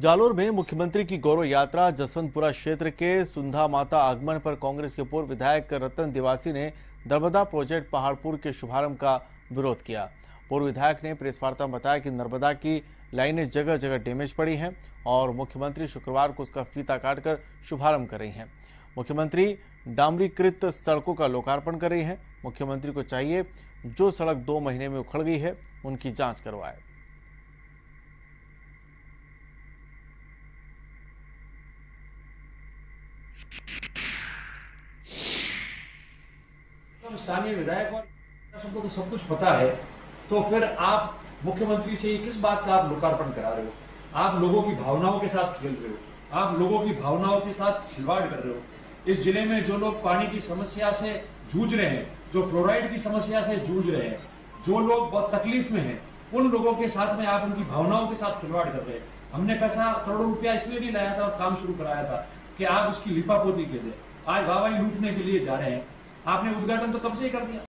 जालोर में मुख्यमंत्री की गौरव यात्रा, जसवंतपुरा क्षेत्र के सुंधा माता आगमन पर कांग्रेस के पूर्व विधायक रतन दिवासी ने नर्मदा प्रोजेक्ट पहाड़पुर के शुभारंभ का विरोध किया। पूर्व विधायक ने प्रेस वार्ता में बताया कि नर्मदा की लाइनें जगह जगह डैमेज पड़ी हैं और मुख्यमंत्री शुक्रवार को उसका फीता काटकर शुभारंभ कर रही हैं। मुख्यमंत्री डामरीकृत सड़कों का लोकार्पण कर रही हैं। मुख्यमंत्री को चाहिए जो सड़क दो महीने में उखड़ गई है, उनकी जाँच करवाए। स्थानीय विधायक और सबको तो सब कुछ पता है तो फिर आप मुख्यमंत्री से किस बात का आप लोकार्पण करा रहे हो? आप लोगों की भावनाओं के साथ खेल रहे हो, आप लोगों की भावनाओं के साथ खिलवाड़ कर रहे हो। इस ज़िले में जो लोग पानी की समस्या से जूझ रहे हैं, जो फ्लोराइड की समस्या से जूझ रहे हैं, जो लोग बहुत तकलीफ़ में हैं, उन लोगों के साथ में आप उनकी भावनाओं के साथ खिलवाड़ कर रहे हैं। हमने पैसा करोड़ों रुपया इसलिए भी लाया था और काम शुरू कराया था कि आप उसकी लिपापोती के लिए आज वाहवाही लूटने के लिए जा रहे हैं। आपने उद्घाटन तो कब से ही कर दिया?